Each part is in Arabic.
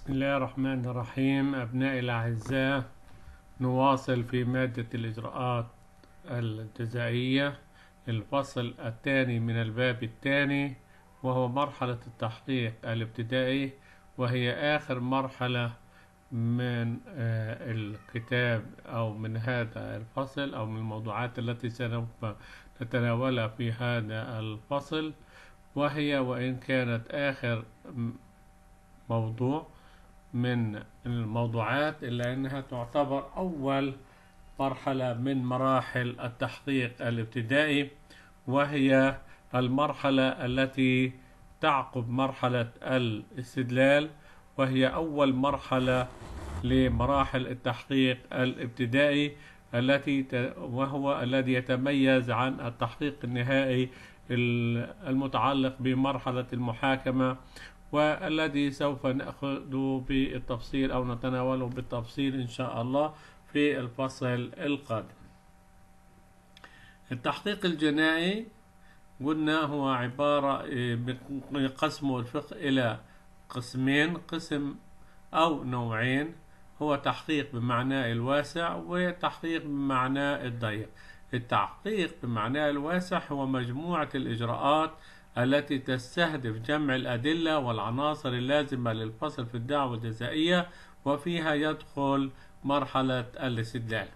بسم الله الرحمن الرحيم. أبنائي الأعزاء نواصل في مادة الإجراءات الجزائية الفصل الثاني من الباب الثاني وهو مرحلة التحقيق الابتدائي وهي آخر مرحلة من آه، الكتاب أو من هذا الفصل أو من الموضوعات التي سوف نتناولها في هذا الفصل. وهي وإن كانت آخر موضوع من الموضوعات إلا أنها تعتبر أول مرحلة من مراحل التحقيق الابتدائي وهي المرحلة التي تعقب مرحلة الاستدلال وهي أول مرحلة لمراحل التحقيق الابتدائي التي وهو الذي يتميز عن التحقيق النهائي ال- المتعلق بمرحلة المحاكمة والذي سوف نأخذه بالتفصيل أو نتناوله بالتفصيل إن شاء الله في الفصل القادم. التحقيق الجنائي قلنا هو عبارة إيه، بقسمه الفقه إلى قسمين قسم أو نوعين. هو تحقيق بمعناه الواسع وتحقيق بمعناه الضيق. التحقيق بمعناه الواسع هو مجموعة الإجراءات التي تستهدف جمع الأدلة والعناصر اللازمة للفصل في الدعوة الجزائية وفيها يدخل مرحلة الاستدلال.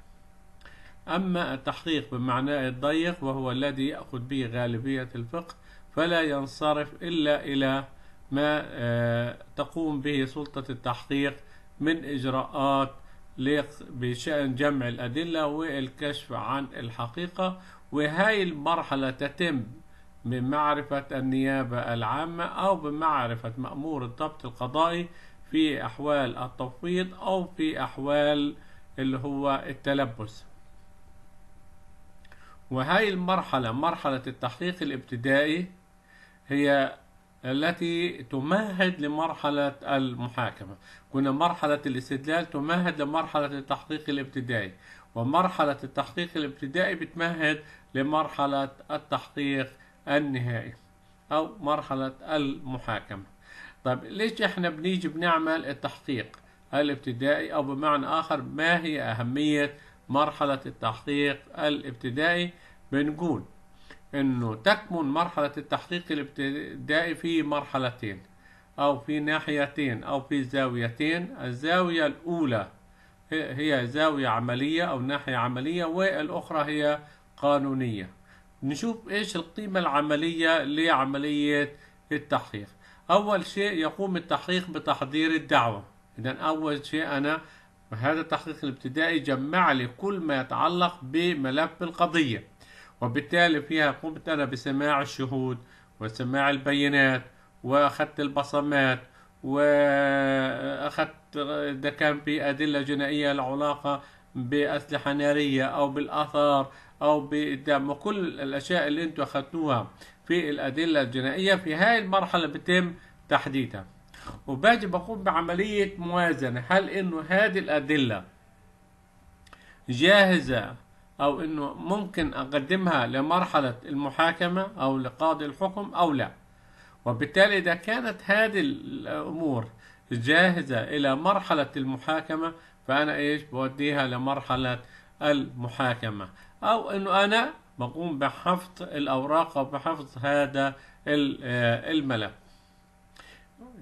أما التحقيق بمعناه الضيق وهو الذي يأخذ به غالبية الفقه فلا ينصرف إلا إلى ما آه، تقوم به سلطة التحقيق من إجراءات بشأن جمع الأدلة والكشف عن الحقيقة. وهاي المرحلة تتم بمعرفة النيابة العامة أو بمعرفة مأمور الضبط القضائي في أحوال التفويض أو في أحوال اللي هو التلبس. وهاي المرحلة مرحلة التحقيق الابتدائي هي التي تمهد لمرحلة المحاكمة. كنا مرحلة الاستدلال تمهد لمرحلة التحقيق الابتدائي. ومرحلة التحقيق الابتدائي بتمهد لمرحلة التحقيق النهائي أو مرحلة المحاكمة. طيب ليش إحنا بنيجي بنعمل التحقيق الابتدائي؟ أو بمعنى آخر ما هي أهمية مرحلة التحقيق الابتدائي؟ بنقول إنه تكمن مرحلة التحقيق الابتدائي في مرحلتين أو في ناحيتين أو في زاويتين. الزاوية الأولى هي زاوية عملية أو ناحية عملية والأخرى هي قانونية. نشوف إيش القيمة العملية لعملية التحقيق. أول شيء يقوم التحقيق بتحضير الدعوة. اذا أول شيء أنا هذا التحقيق الابتدائي جمع لي كل ما يتعلق بملف القضية. وبالتالي فيها قمت أنا بسماع الشهود وسماع البينات وأخذت البصمات وأخذت إذا كان في أدلة جنائية له علاقة بأسلحة نارية أو أو بالدم وكل الأشياء اللي أنتم أخذتوها في الأدلة الجنائية في هاي المرحلة بتم تحديدها. وباجي بقوم بعملية موازنة. هل إنه هذه الأدلة جاهزة أو إنه ممكن أقدمها لمرحلة المحاكمة أو لقاضي الحكم أو لا؟ وبالتالي إذا كانت هذه الأمور جاهزة إلى مرحلة المحاكمة فأنا إيش؟ بوديها لمرحلة المحاكمة. أو إنه أنا بقوم بحفظ الأوراق أو بحفظ هذا آه، الملف.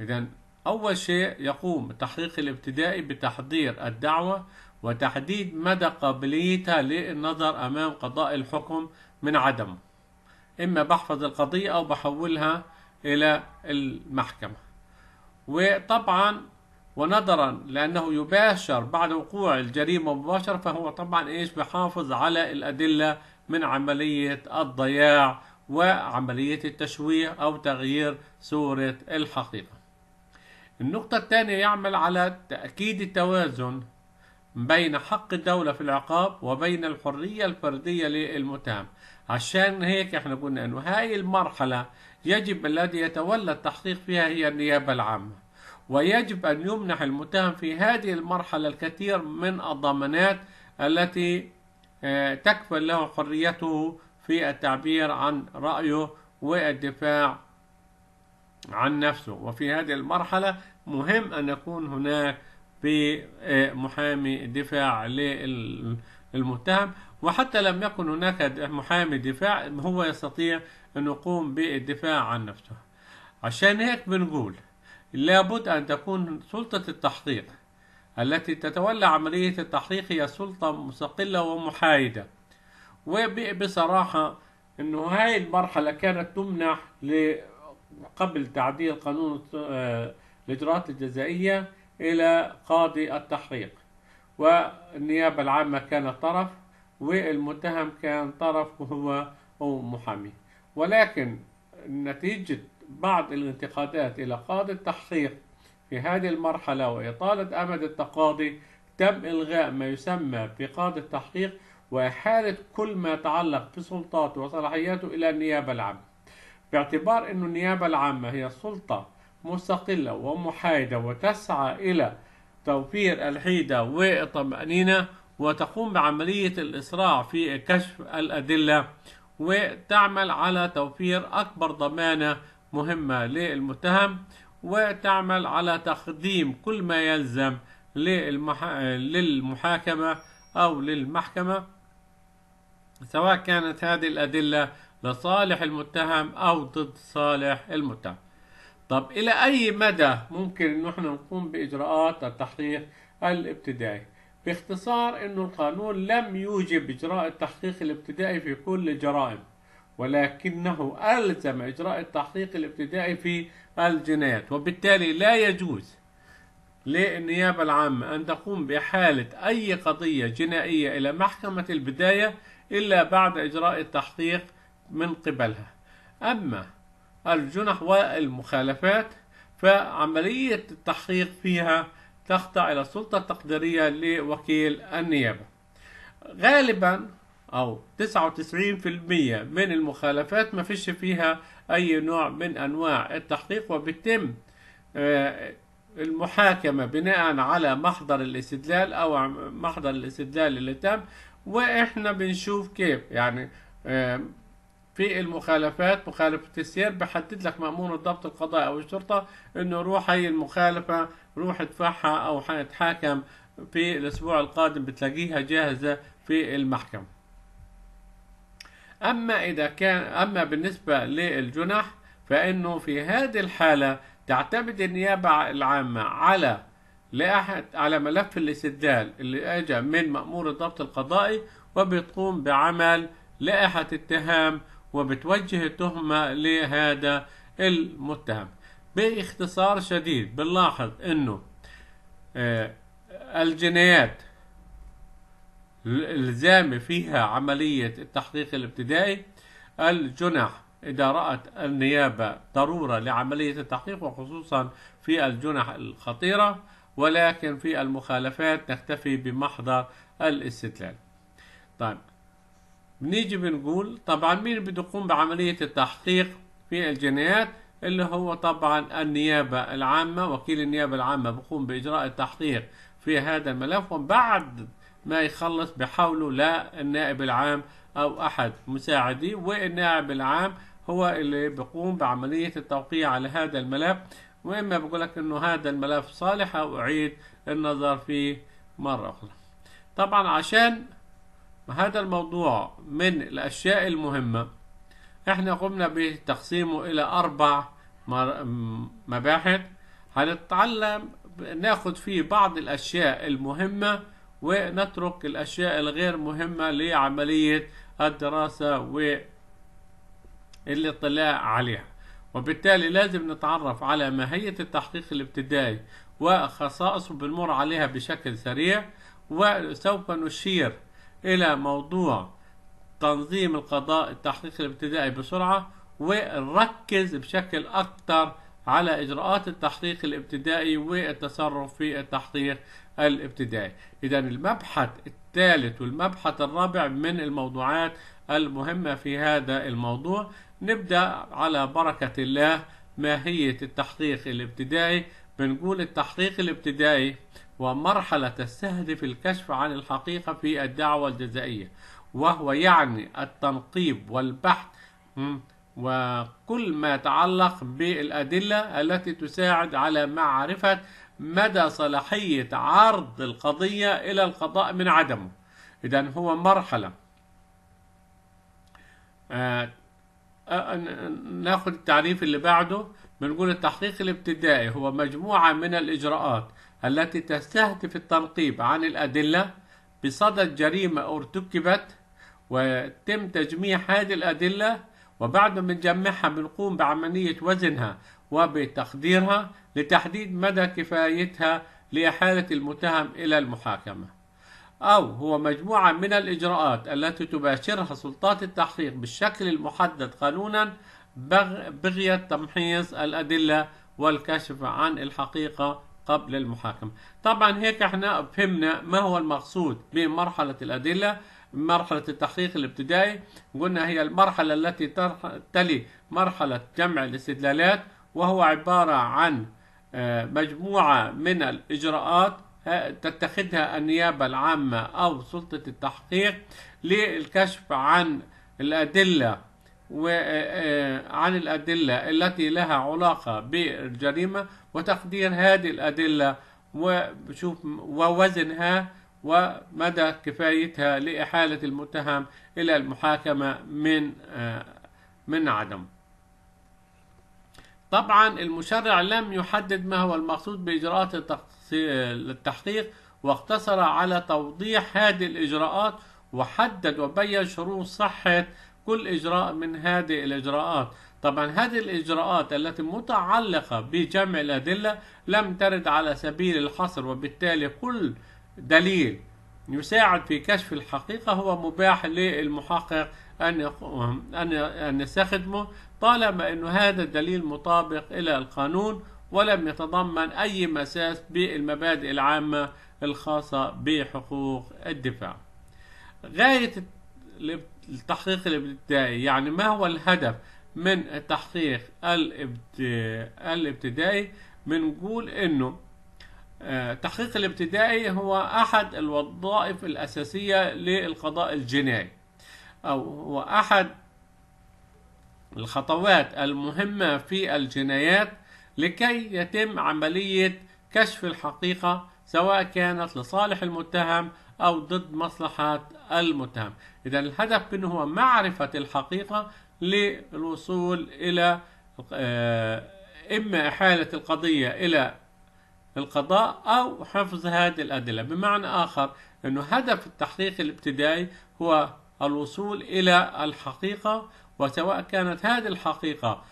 إذا أول شيء يقوم التحقيق الابتدائي بتحضير الدعوة وتحديد مدى قابليتها للنظر أمام قضاء الحكم من عدمه. إما بحفظ القضية أو بحولها إلى المحكمة. وطبعا ونظرا لأنه يباشر بعد وقوع الجريمة مباشرة فهو طبعا إيش؟ بحافظ على الأدلة من عملية الضياع وعملية التشويه أو تغيير صورة الحقيقة. النقطة الثانية يعمل على تأكيد التوازن بين حق الدولة في العقاب وبين الحرية الفردية للمتهم. عشان هيك إحنا قلنا إنه هاي المرحلة يجب الذي يتولى التحقيق فيها هي النيابة العامة. ويجب أن يمنح المتهم في هذه المرحلة الكثير من الضمانات التي آه، تكفل له حريته في التعبير عن رأيه والدفاع عن نفسه. وفي هذه المرحلة مهم أن يكون هناك بمحامي دفاع للمتهم. وحتى لم يكن هناك محامي دفاع هو يستطيع أن يقوم بالدفاع عن نفسه. عشان هيك بنقول لابد أن تكون سلطة التحقيق التي تتولى عملية التحقيق هي سلطة مستقلة ومحايدة. وبصراحة أنه هاي المرحلة كانت تمنح قبل تعديل قانون آه، الإجراءات الجزائية إلى قاضي التحقيق. والنيابة العامة كانت طرف والمتهم كان طرف وهو هو محامي. ولكن نتيجة بعض الانتقادات إلى قاضي التحقيق في هذه المرحلة وإطالة أمد التقاضي تم إلغاء ما يسمى بقاضي التحقيق وإحالة كل ما يتعلق بسلطاته وصلاحياته إلى النيابة العامة. باعتبار أن النيابة العامة هي سلطة مستقلة ومحايدة وتسعى إلى توفير الحيدة والطمأنينة وتقوم بعملية الإسراع في كشف الأدلة وتعمل على توفير أكبر ضمانة مهمة للمتهم وتعمل على تقديم كل ما يلزم للمحاكمة أو للمحكمة سواء كانت هذه الأدلة لصالح المتهم أو ضد صالح المتهم. طب إلى أي مدى ممكن أن إحنا نقوم بإجراءات التحقيق الابتدائي؟ باختصار أن القانون لم يوجب إجراء التحقيق الابتدائي في كل الجرائم. ولكنه ألزم إجراء التحقيق الابتدائي في الجنايات وبالتالي لا يجوز للنيابة العامة أن تقوم بحالة أي قضية جنائية إلى محكمة البداية إلا بعد إجراء التحقيق من قبلها. أما الجنح والمخالفات فعملية التحقيق فيها تخضع إلى السلطة التقديرية لوكيل النيابة. غالبا أو 99% من المخالفات ما فيش فيها أي نوع من أنواع التحقيق وبيتم آه، المحاكمة بناء على محضر الاستدلال أو محضر الاستدلال اللي تم. وإحنا بنشوف كيف يعني آه، في المخالفات مخالفة السير بحدد لك مأمور الضبط القضائي أو الشرطة إنه روح هي المخالفة روح ادفعها أو حنتحاكم في الأسبوع القادم بتلاقيها جاهزة في المحكمة. أما إذا كان أما بالنسبة للجنح فإنه في هذه الحالة تعتمد النيابة العامة على لأحد على ملف الاستدلال اللي اجى من مأمور الضبط القضائي وبتقوم بعمل لائحة اتهام وبتوجه التهمة لهذا المتهم. باختصار شديد بنلاحظ إنه آه، الجنايات الزامة فيها عملية التحقيق الابتدائي. الجنح إذا رأت النيابة ضرورة لعملية التحقيق وخصوصا في الجنح الخطيرة ولكن في المخالفات نكتفي بمحضر الاستدلال. طيب بنيجي بنقول طبعا مين بده يقوم بعملية التحقيق في الجنايات؟ اللي هو طبعا النيابة العامة وكيل النيابة العامة بقوم بإجراء التحقيق في هذا الملف. وبعد ما يخلص بحوله للنائب العام أو أحد مساعديه والنائب العام هو اللي بيقوم بعملية التوقيع على هذا الملف. وإما بقول لك إنه هذا الملف صالح أو أعيد النظر فيه مرة أخرى. طبعا عشان هذا الموضوع من الأشياء المهمة إحنا قمنا بتقسيمه إلى أربع مباحث. هنتعلم ناخد فيه بعض الأشياء المهمة ونترك الأشياء الغير مهمة لعملية الدراسة والاطلاع عليها. وبالتالي لازم نتعرف على ماهية التحقيق الابتدائي وخصائصه بنمر عليها بشكل سريع وسوف نشير إلى موضوع تنظيم القضاء التحقيق الابتدائي بسرعة ونركز بشكل أكثر على إجراءات التحقيق الابتدائي والتصرف في التحقيق الابتدائي. إذا المبحث الثالث والمبحث الرابع من الموضوعات المهمة في هذا الموضوع. نبدأ على بركة الله ماهية التحقيق الابتدائي. بنقول التحقيق الابتدائي ومرحلة تستهدف الكشف عن الحقيقة في الدعوة الجزائية وهو يعني التنقيب والبحث وكل ما يتعلق بالأدلة التي تساعد على معرفة مدى صلاحية عرض القضية إلى القضاء من عدمه. إذا هو مرحلة. آه، آه، ناخد التعريف اللي بعده. بنقول التحقيق الابتدائي هو مجموعة من الإجراءات التي تستهدف التنقيب عن الأدلة بصدد جريمة أرتكبت ويتم تجميع هذه الأدلة وبعد ما نجمعها بنقوم بعملية وزنها وبتقديرها لتحديد مدى كفايتها لإحالة المتهم إلى المحاكمة. أو هو مجموعة من الإجراءات التي تباشرها سلطات التحقيق بالشكل المحدد قانونا بغية تمحيص الأدلة والكشف عن الحقيقة قبل المحاكمة. طبعا هيك إحنا فهمنا ما هو المقصود بمرحلة الأدلة. مرحلة التحقيق الابتدائي. قلنا هي المرحلة التي تلي مرحلة جمع الاستدلالات وهو عبارة عن آه، مجموعة من الإجراءات آه، تتخذها النيابة العامة أو سلطة التحقيق للكشف عن الأدلة وعن آه، الأدلة التي لها علاقة بالجريمة وتقدير هذه الأدلة وشوف ووزنها ومدى كفايتها لإحالة المتهم إلى المحاكمة من من عدم. طبعا المشرع لم يحدد ما هو المقصود بإجراءات التحقيق واقتصر على توضيح هذه الإجراءات وحدد وبين شروط صحة كل إجراء من هذه الإجراءات. طبعا هذه الإجراءات التي متعلقة بجمع الأدلة لم ترد على سبيل الحصر وبالتالي كل دليل يساعد في كشف الحقيقة هو مباح للمحقق أن أن أن يستخدمه طالما أن هذا الدليل مطابق إلى القانون ولم يتضمن أي مساس بالمبادئ العامة الخاصة بحقوق الدفاع. غاية التحقيق الإبتدائي يعني ما هو الهدف من التحقيق الإبتدائي بنقول إنه التحقيق الابتدائي هو أحد الوظائف الأساسية للقضاء الجنائي أو هو أحد الخطوات المهمة في الجنايات لكي يتم عملية كشف الحقيقة سواء كانت لصالح المتهم أو ضد مصلحة المتهم. إذا الهدف منه هو معرفة الحقيقة للوصول إلى آه، إما إحالة القضية إلى القضاء أو حفظ هذه الأدلة. بمعنى آخر أنه هدف التحقيق الابتدائي هو الوصول إلى الحقيقة وسواء كانت هذه الحقيقة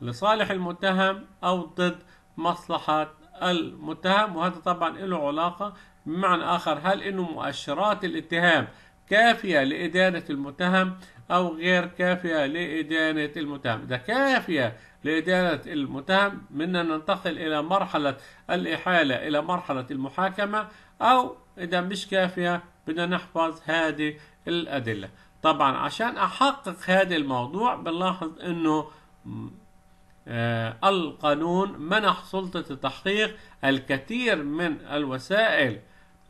لصالح المتهم أو ضد مصلحة المتهم وهذا طبعا له علاقة. بمعنى آخر هل أنه مؤشرات الاتهام كافية لإدانة المتهم أو غير كافية لإدانة المتهم؟ إذا كافية لإدانة المتهم منا ننتقل إلى مرحلة الإحالة إلى مرحلة المحاكمة أو إذا مش كافية بدنا نحفظ هذه الأدلة. طبعا عشان أحقق هذا الموضوع بنلاحظ أنه آه القانون منح سلطة التحقيق الكثير من الوسائل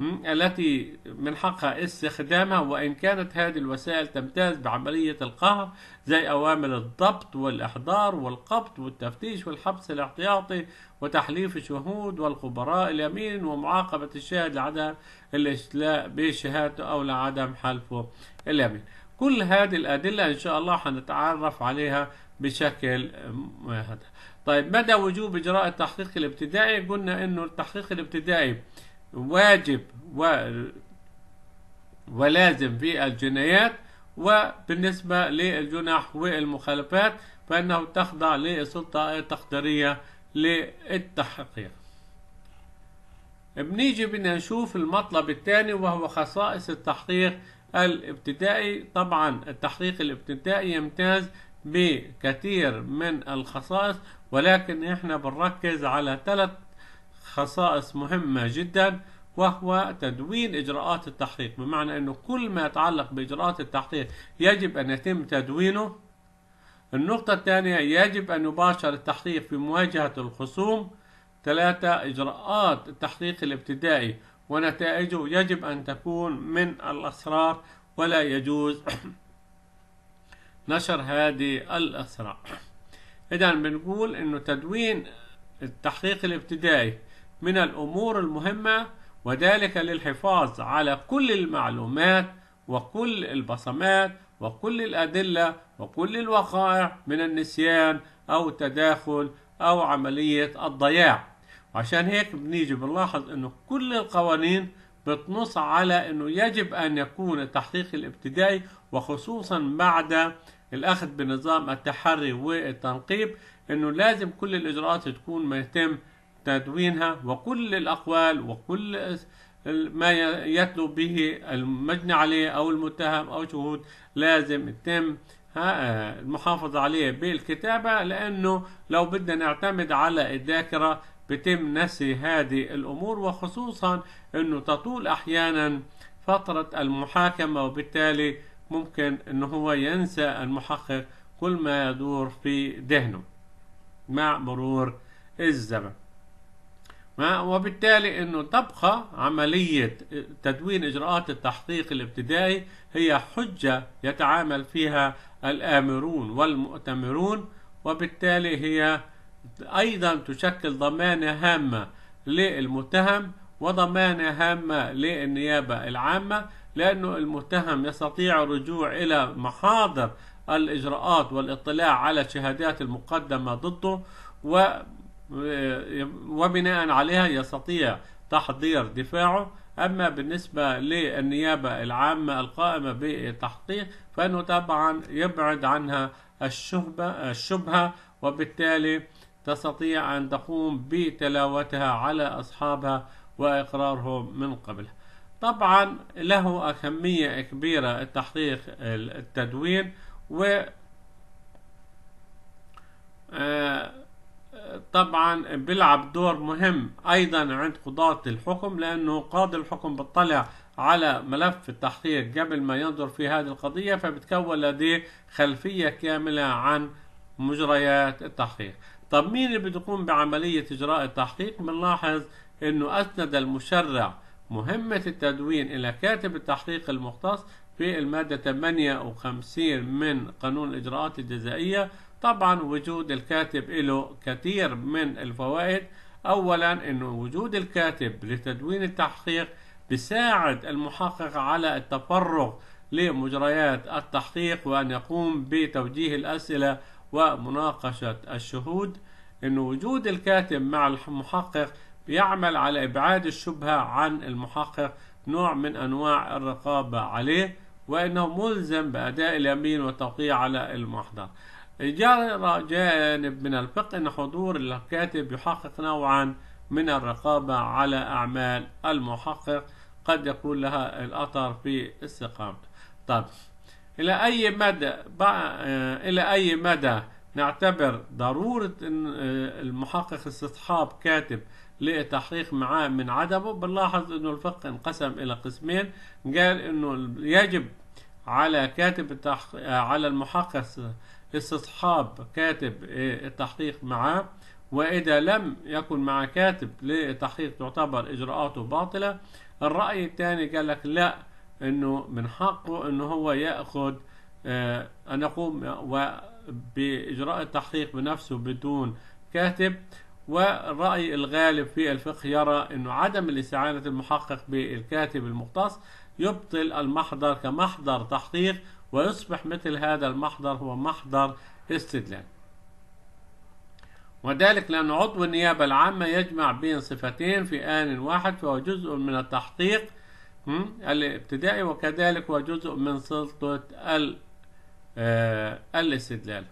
التي من حقها استخدامها وإن كانت هذه الوسائل تمتاز بعملية القهر زي أوامر الضبط والإحضار والقبض والتفتيش والحبس الاحتياطي وتحليف الشهود والخبراء اليمين ومعاقبة الشاهد لعدم الإشلاء بشهادته أو لعدم حلفه اليمين. كل هذه الأدلة إن شاء الله حنتعرف عليها بشكل هذا طيب مدى وجوب إجراء التحقيق الابتدائي؟ قلنا إنه التحقيق الابتدائي واجب و ولازم في الجنايات وبالنسبة للجنح والمخالفات فإنه تخضع للسلطة التقديرية للتحقيق. بنيجي بدنا نشوف المطلب الثاني وهو خصائص التحقيق الابتدائي. طبعا التحقيق الابتدائي يمتاز بكثير من الخصائص ولكن إحنا بنركز على ثلاث خصائص مهمة جدا وهو تدوين إجراءات التحقيق. بمعنى أنه كل ما يتعلق بإجراءات التحقيق يجب أن يتم تدوينه. النقطة الثانية يجب أن يباشر التحقيق في مواجهة الخصوم. ثلاثة إجراءات التحقيق الابتدائي ونتائجه يجب أن تكون من الأسرار ولا يجوز نشر هذه الأسرار. إذا بنقول إنه تدوين التحقيق الابتدائي من الأمور المهمة وذلك للحفاظ على كل المعلومات وكل البصمات وكل الأدلة وكل الوقائع من النسيان أو التداخل أو عملية الضياع. وعشان هيك بنيجي بنلاحظ إنه كل القوانين بتنص على إنه يجب أن يكون التحقيق الابتدائي وخصوصا بعد الأخذ بنظام التحري والتنقيب إنه لازم كل الإجراءات تكون ما يتم تدوينها وكل الأقوال وكل ما يتلو به المجني عليه أو المتهم أو شهود لازم يتم المحافظة عليه بالكتابة لأنه لو بدنا نعتمد على الذاكرة بتم نسي هذه الأمور وخصوصا أنه تطول أحيانا فترة المحاكمة وبالتالي ممكن أنه هو ينسى المحقق كل ما يدور في ذهنه مع مرور الزمن. وبالتالي إنه تبقى عملية تدوين إجراءات التحقيق الابتدائي هي حجة يتعامل فيها الآمرون والمؤتمرون وبالتالي هي أيضا تشكل ضمانة هامة للمتهم وضمانة هامة للنيابة العامة لأنه المتهم يستطيع الرجوع إلى محاضر الإجراءات والاطلاع على الشهادات المقدمة ضده وبناء عليها يستطيع تحضير دفاعه. أما بالنسبة للنيابة العامة القائمة بالتحقيق فإنه طبعا يبعد عنها الشبهة, الشبهة وبالتالي تستطيع أن تقوم بتلاوتها على أصحابها وإقرارهم من قبلها طبعا له أهمية كبيرة التحقيق التدوين و طبعا بيلعب دور مهم أيضا عند قضاة الحكم لأنه قاضي الحكم بيطلع على ملف التحقيق قبل ما ينظر في هذه القضية فبتكون لديه خلفية كاملة عن مجريات التحقيق. طب مين اللي بتقوم بعملية إجراء التحقيق؟ بنلاحظ أنه أسند المشرع مهمة التدوين إلى كاتب التحقيق المختص في المادة 58 من قانون الإجراءات الجزائية طبعا وجود الكاتب له كثير من الفوائد. أولا أنه وجود الكاتب لتدوين التحقيق بيساعد المحقق على التفرغ لمجريات التحقيق وأن يقوم بتوجيه الأسئلة ومناقشة الشهود. أن وجود الكاتب مع المحقق بيعمل على إبعاد الشبهة عن المحقق نوع من أنواع الرقابة عليه وأنه ملزم بأداء اليمين والتوقيع على المحضر. جرى جانب من الفقه أن حضور الكاتب يحقق نوعا من الرقابة على أعمال المحقق قد يكون لها الأثر في استقامته. طب إلى أي مدى إلى أي مدى نعتبر ضرورة المحقق استصحاب كاتب للتحقيق معاه من عدمه؟ بنلاحظ إنه الفقه انقسم إلى قسمين. قال إنه يجب على كاتب التحقيق على المحقق استصحاب كاتب التحقيق معاه وإذا لم يكن مع كاتب للتحقيق تعتبر إجراءاته باطلة. الرأي الثاني قال لك لا إنه من حقه إنه هو يأخذ آه أن يقوم بإجراء التحقيق بنفسه بدون كاتب. والرأي الغالب في الفقه يرى أنه عدم الاستعانة المحقق بالكاتب المختص يبطل المحضر كمحضر تحقيق ويصبح مثل هذا المحضر هو محضر استدلال. وذلك لأن عضو النيابة العامة يجمع بين صفتين في آن واحد فهو جزء من التحقيق الابتدائي وكذلك هو جزء من سلطة الاستدلال.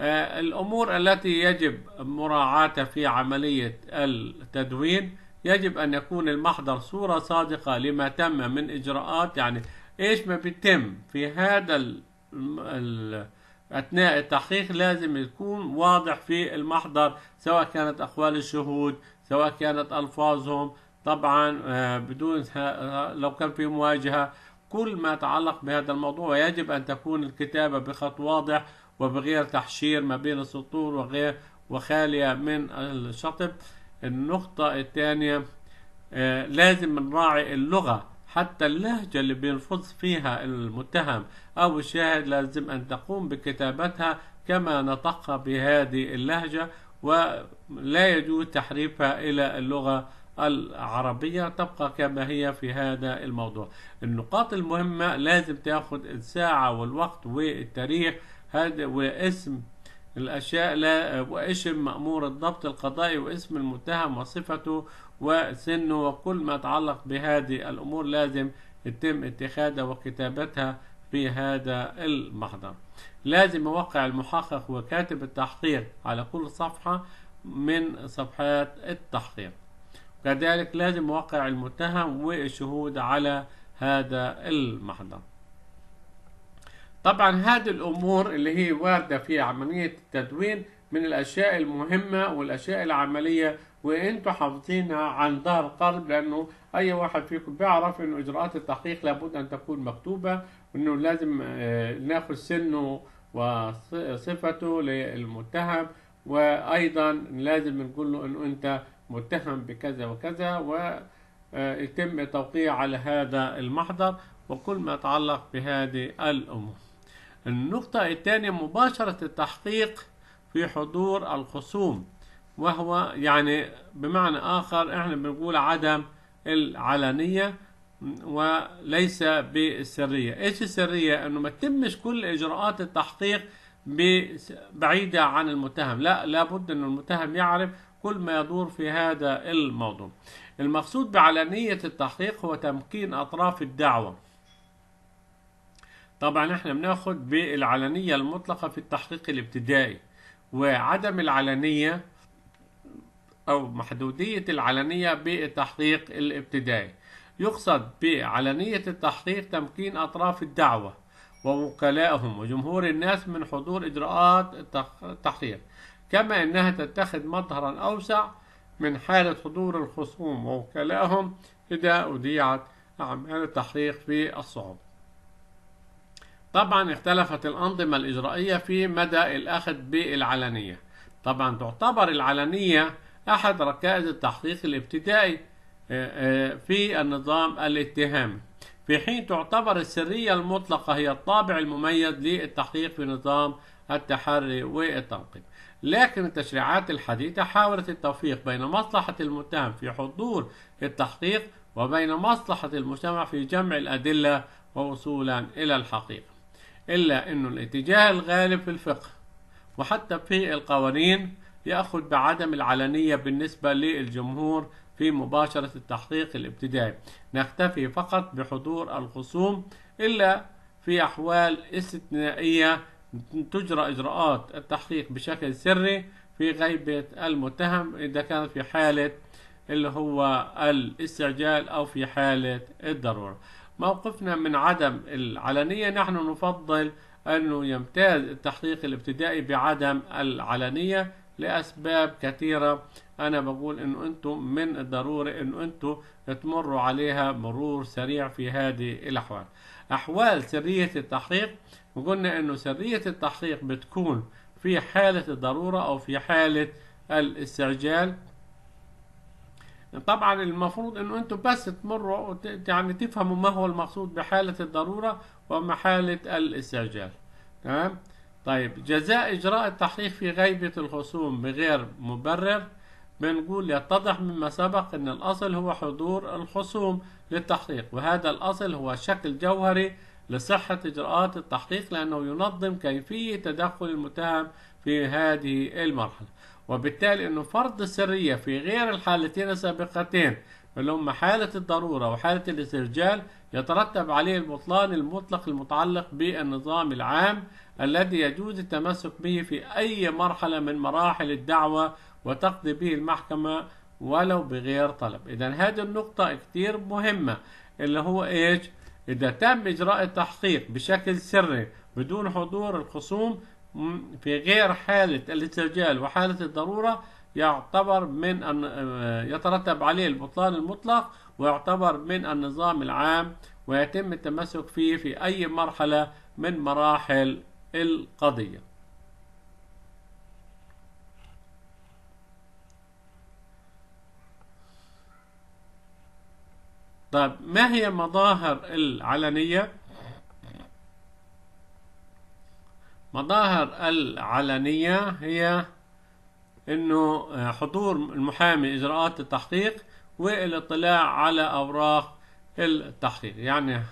الأمور التي يجب مراعاتها في عملية التدوين يجب أن يكون المحضر صورة صادقة لما تم من إجراءات يعني إيش ما بيتم في هذا ال ال أثناء التحقيق لازم يكون واضح في المحضر سواء كانت أقوال الشهود سواء كانت ألفاظهم. طبعا بدون لو كان في مواجهة كل ما يتعلق بهذا الموضوع يجب أن تكون الكتابة بخط واضح وبغير تحشير ما بين السطور وغير وخالية من الشطب. النقطة الثانية لازم نراعي اللغة. حتى اللهجة اللي بيلفظ فيها المتهم. أو الشاهد لازم أن تقوم بكتابتها كما نطقها بهذه اللهجة ولا يجوز تحريفها إلى اللغة العربية تبقى كما هي في هذا الموضوع. النقاط المهمة لازم تاخد الساعة والوقت والتاريخ هذا واسم الأشياء لا واسم مأمور الضبط القضائي وإسم المتهم وصفته وسنه وكل ما يتعلق بهذه الأمور لازم يتم اتخاذها وكتابتها في هذا المحضر. لازم يوقع المحقق وكاتب التحقيق على كل صفحة من صفحات التحقيق. كذلك لازم يوقع المتهم والشهود على هذا المحضر. طبعا هذه الأمور اللي هي واردة في عملية التدوين من الأشياء المهمة والأشياء العملية وانتوا حافظينها عن ظهر قلب لأنه أي واحد فيكم بيعرف إنه إجراءات التحقيق لابد أن تكون مكتوبة وإنه لازم نأخذ سنه وصفته للمتهم وأيضا لازم نقول له إنه أنت متهم بكذا وكذا ويتم توقيع على هذا المحضر وكل ما يتعلق بهذه الأمور. النقطة الثانية مباشرة التحقيق في حضور الخصوم وهو يعني بمعنى آخر إحنا بنقول عدم العلنية وليس بالسرية. إيش السرية؟ إنه ما تتمش كل إجراءات التحقيق بعيدة عن المتهم. لا لابد ان المتهم يعرف كل ما يدور في هذا الموضوع. المقصود بعلنية التحقيق هو تمكين أطراف الدعوة. طبعا إحنا بناخد بالعلنية المطلقة في التحقيق الابتدائي وعدم العلنية أو محدودية العلنية بالتحقيق الابتدائي. يقصد بعلنية التحقيق تمكين أطراف الدعوة ووكلائهم وجمهور الناس من حضور إجراءات التحقيق كما أنها تتخذ مظهرا أوسع من حالة حضور الخصوم ووكلائهم إذا أذيعت أعمال التحقيق في الصعود طبعا اختلفت الأنظمة الإجرائية في مدى الأخذ بالعلنية. طبعا تعتبر العلنية أحد ركائز التحقيق الابتدائي في النظام الاتهامي في حين تعتبر السرية المطلقة هي الطابع المميز للتحقيق في نظام التحري والتنقيب. لكن التشريعات الحديثة حاولت التوفيق بين مصلحة المتهم في حضور التحقيق وبين مصلحة المجتمع في جمع الأدلة ووصولا إلى الحقيقة. إلا أن الاتجاه الغالب في الفقه وحتى في القوانين يأخذ بعدم العلنية بالنسبة للجمهور في مباشرة التحقيق الابتدائي. نكتفي فقط بحضور الخصوم إلا في أحوال استثنائية تجرى إجراءات التحقيق بشكل سري في غيبة المتهم إذا كانت في حالة اللي هو الاستعجال أو في حالة الضرورة. موقفنا من عدم العلنية. نحن نفضل أنه يمتاز التحقيق الابتدائي بعدم العلنية لأسباب كثيرة. أنا بقول إنه أنتم من الضروري إنه أنتم تمروا عليها مرور سريع في هذه الأحوال. أحوال سرية التحقيق وقلنا إنه سرية التحقيق بتكون في حالة الضرورة أو في حالة الاستعجال. طبعا المفروض إنه أنتم بس تمروا يعني تفهموا ما هو المقصود بحالة الضرورة وما حالة الاستعجال. تمام؟ طيب جزاء إجراء التحقيق في غيبة الخصوم بغير مبرر بنقول يتضح مما سبق إن الأصل هو حضور الخصوم للتحقيق وهذا الأصل هو شكل جوهري لصحة إجراءات التحقيق لأنه ينظم كيفية تدخل المتهم في هذه المرحلة. وبالتالي إنه فرض السرية في غير الحالتين السابقتين اللي هم حالة الضرورة وحالة الاسترجال يترتب عليه البطلان المطلق المتعلق بالنظام العام الذي يجوز التمسك به في أي مرحلة من مراحل الدعوة وتقضي به المحكمة ولو بغير طلب. إذا هذه النقطة كتير مهمة اللي هو إيش؟ إذا تم إجراء التحقيق بشكل سري بدون حضور الخصوم في غير حالة الاسترجال وحالة الضرورة يعتبر من أن يترتب عليه البطلان المطلق ويعتبر من النظام العام ويتم التمسك فيه في أي مرحلة من مراحل القضية طيب ما هي مظاهر العلنية؟ مظاهر العلنية هي إنه حضور المحامي إجراءات التحقيق والاطلاع على أوراق التحقيق. يعني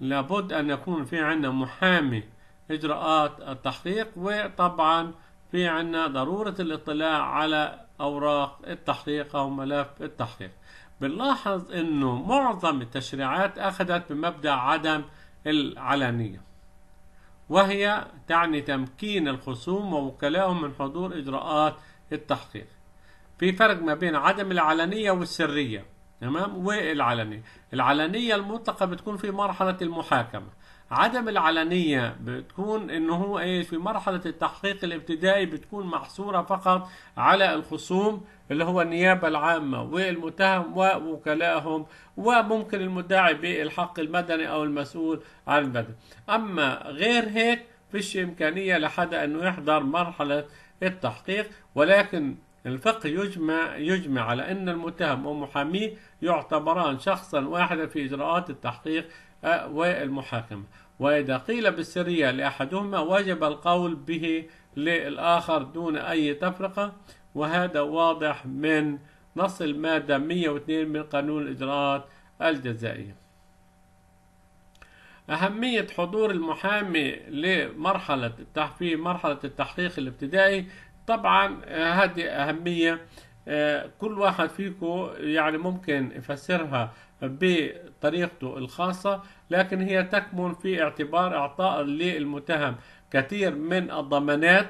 لابد أن يكون في عندنا محامي إجراءات التحقيق وطبعا في عندنا ضرورة الاطلاع على أوراق التحقيق أو ملف التحقيق. بنلاحظ إنه معظم التشريعات أخذت بمبدأ عدم العلنية. وهي تعني تمكين الخصوم ووكلائهم من حضور إجراءات التحقيق. في فرق ما بين عدم العلنية والسرية تمام؟ والعلنية. العلنية المطلقة بتكون في مرحلة المحاكمة. عدم العلنية بتكون إنه هو إيش؟ في مرحلة التحقيق الابتدائي بتكون محصورة فقط على الخصوم اللي هو النيابة العامة والمتهم ووكلائهم وممكن المدعي بالحق المدني أو المسؤول عن المدني. أما غير هيك فيش إمكانية لحدا إنه يحضر مرحلة التحقيق ولكن الفقه يجمع يجمع على إن المتهم ومحاميه يعتبران شخصا واحدا في إجراءات التحقيق والمحاكمة. وإذا قيل بالسرية لأحدهما وجب القول به للآخر دون أي تفرقة وهذا واضح من نص المادة 102 من قانون الإجراءات الجزائية. أهمية حضور المحامي لمرحلة في مرحلة التحقيق الابتدائي. طبعا هذه أهمية كل واحد فيكم يعني ممكن يفسرها بطريقته الخاصة لكن هي تكمن في اعتبار إعطاء للمتهم كثير من الضمانات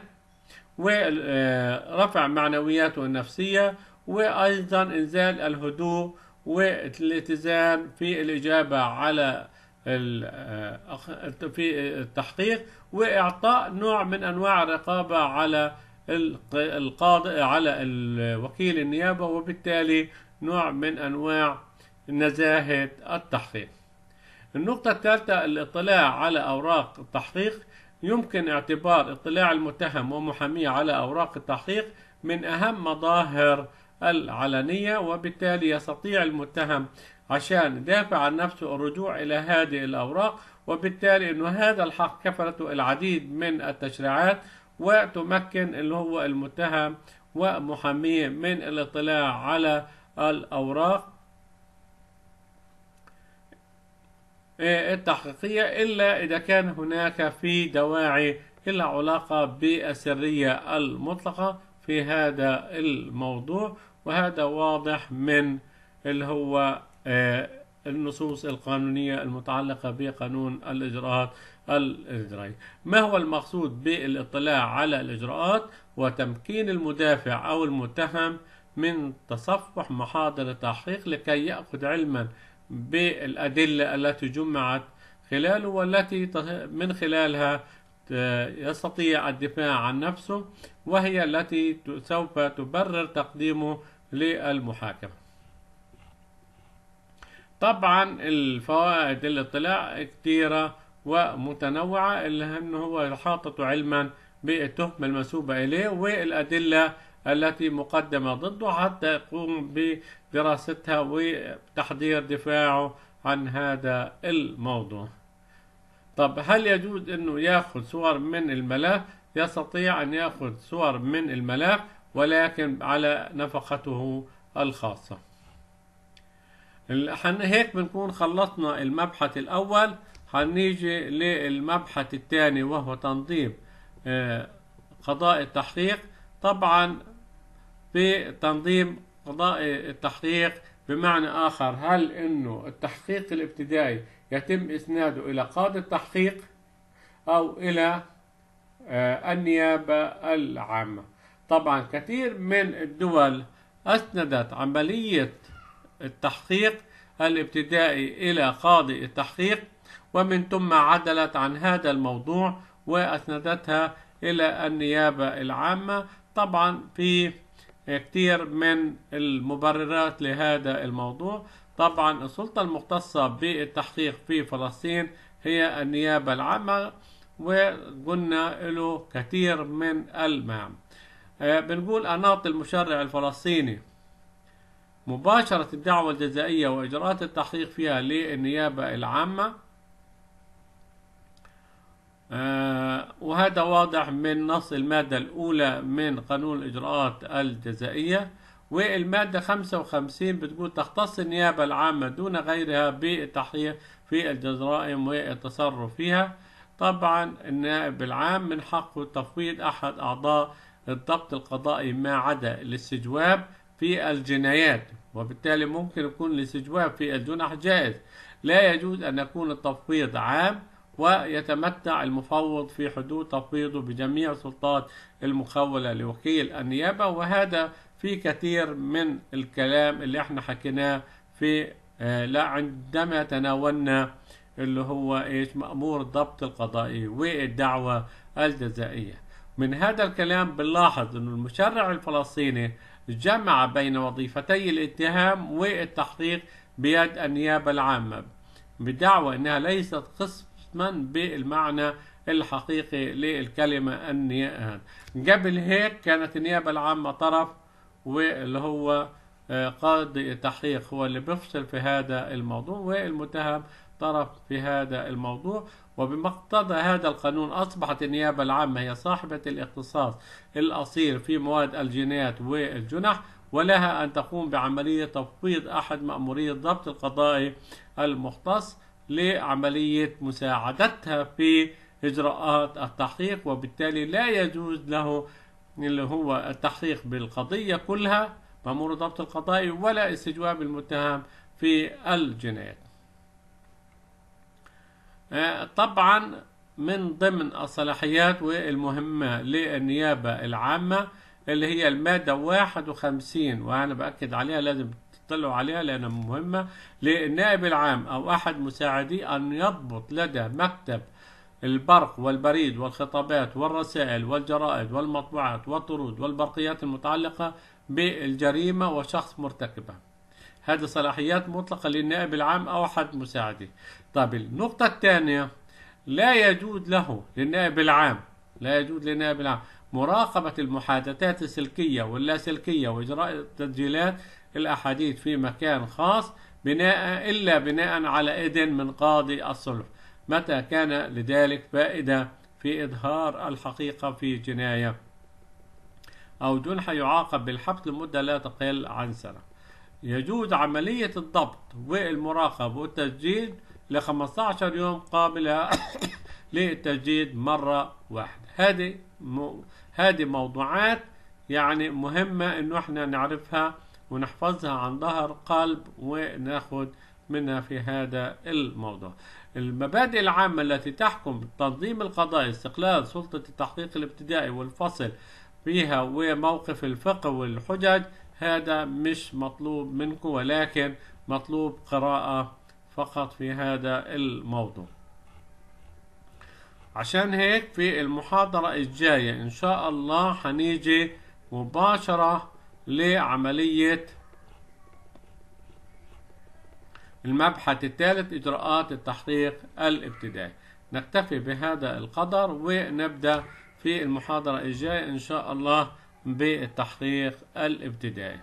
ورفع معنوياته النفسية وأيضا إنزال الهدوء والاتزان في الإجابة على في التحقيق وإعطاء نوع من أنواع الرقابة على القاضي على وكيل النيابة وبالتالي نوع من أنواع نزاهة التحقيق. النقطة الثالثة الاطلاع على أوراق التحقيق. يمكن اعتبار اطلاع المتهم ومحاميه على أوراق التحقيق من أهم مظاهر العلنية وبالتالي يستطيع المتهم عشان يدافع عن نفسه الرجوع إلى هذه الأوراق. وبالتالي أنه هذا الحق كفلته العديد من التشريعات وتمكن اللي هو المتهم ومحاميه من الاطلاع على الأوراق. التحقيقية إلا إذا كان هناك في دواعي إلا علاقة بالسرية المطلقة في هذا الموضوع وهذا واضح من اللي هو النصوص القانونية المتعلقة بقانون الإجراءات الإجرائية. ما هو المقصود بالاطلاع على الإجراءات؟ وتمكين المدافع أو المتهم من تصفح محاضر التحقيق لكي يأخذ علما بالأدلة التي جمعت خلاله والتي من خلالها يستطيع الدفاع عن نفسه وهي التي سوف تبرر تقديمه للمحاكمة. طبعا الفوائد الاطلاع كثيرة ومتنوعة أنه هو حاطط علما بالتهمة المنسوبة إليه والأدلة التي مقدمة ضده حتى يقوم بدراستها وتحضير دفاعه عن هذا الموضوع. طب هل يجوز أنه يأخذ صور من الملف يستطيع أن يأخذ صور من الملف ولكن على نفقته الخاصة. هيك بنكون خلصنا المبحث الأول. هنيجي للمبحث الثاني وهو تنظيم قضاء التحقيق. طبعا بتنظيم قضاء التحقيق بمعنى آخر. هل أنه التحقيق الابتدائي يتم إسناده إلى قاضي التحقيق أو إلى النيابة العامة؟ طبعا كثير من الدول أسندت عملية التحقيق الابتدائي إلى قاضي التحقيق ومن ثم عدلت عن هذا الموضوع وأسندتها إلى النيابة العامة. طبعا في كثير من المبررات لهذا الموضوع. طبعا السلطة المختصة بالتحقيق في فلسطين هي النيابة العامة وقلنا له كثير من المهام بنقول أناط المشرع الفلسطيني مباشرة الدعوة الجزائية وإجراءات التحقيق فيها للنيابة العامة آه، وهذا واضح من نص المادة الأولى من قانون الإجراءات الجزائية والمادة 55 بتقول تختص النيابة العامة دون غيرها بالتحقيق في الجرائم والتصرف فيها. طبعا النائب العام من حقه تفويض أحد أعضاء الضبط القضائي ما عدا الاستجواب في الجنايات وبالتالي ممكن يكون الاستجواب في الجنح جائز. لا يجوز أن يكون التفويض عام ويتمتع المفوض في حدود تفويضه بجميع السلطات المخولة لوكيل النيابة وهذا في كثير من الكلام اللي إحنا حكيناه في آه، لا عندما تناولنا اللي هو إيش؟ مأمور الضبط القضائي والدعوة الجزائية. من هذا الكلام بنلاحظ أن المشرع الفلسطيني جمع بين وظيفتي الاتهام والتحقيق بيد النيابة العامة بدعوى أنها ليست قسما بالمعنى الحقيقي للكلمة النيابة قبل هيك كانت النيابة العامة طرف واللي هو آه، قاضي التحقيق هو اللي بيفصل في هذا الموضوع والمتهم طرف في هذا الموضوع. وبمقتضى هذا القانون أصبحت النيابة العامة هي صاحبة الاختصاص الأصيل في مواد الجنايات والجنح ولها أن تقوم بعملية تفويض أحد مأموري الضبط القضائي المختص. لعملية مساعدتها في إجراءات التحقيق وبالتالي لا يجوز له اللي هو التحقيق بالقضية كلها مأمور الضبط القضائي ولا استجواب المتهم في الجنايات آه، طبعا من ضمن الصلاحيات والمهمة للنيابة العامة اللي هي المادة 51 وأنا بأكد عليها لازم تطلعوا عليها لأنها مهمة للنائب العام أو أحد مساعديه أن يضبط لدى مكتب البرق والبريد والخطابات والرسائل والجرائد والمطبوعات والطرود والبرقيات المتعلقة بالجريمة وشخص مرتكبها هذه صلاحيات مطلقة للنائب العام أو أحد مساعديه طيب النقطة الثانية لا يجوز له للنائب العام لا يجوز للنائب العام مراقبة المحادثات السلكية واللاسلكية وإجراء تسجيلات الأحاديث في مكان خاص بناء إلا بناء على إذن من قاضي الصلح. متى كان لذلك فائدة في إظهار الحقيقة في جناية؟ أو جنح يعاقب بالحبس لمدة لا تقل عن سنة. يجوز عملية الضبط والمراقبة والتسجيل ل 15 يوم قابلة للتسجيل مرة واحدة. هذه هذه موضوعات يعني مهمة إنه إحنا نعرفها ونحفظها عن ظهر قلب وناخد منها في هذا الموضوع. المبادئ العامة التي تحكم تنظيم القضاء استقلال سلطة التحقيق الابتدائي والفصل فيها وموقف الفقه والحجج هذا مش مطلوب منكم ولكن مطلوب قراءة فقط في هذا الموضوع. عشان هيك في المحاضرة الجاية إن شاء الله هنيجي مباشرة لعملية المبحث الثالث إجراءات التحقيق الابتدائي. نكتفي بهذا القدر ونبدأ في المحاضرة الجاية إن شاء الله بالتحقيق الابتدائي.